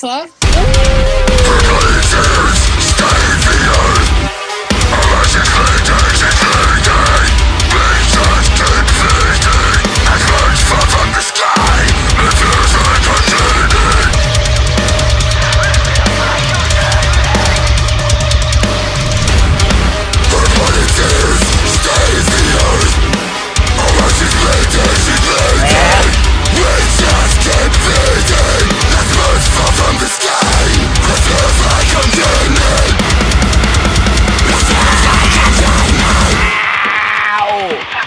fuck? Oh.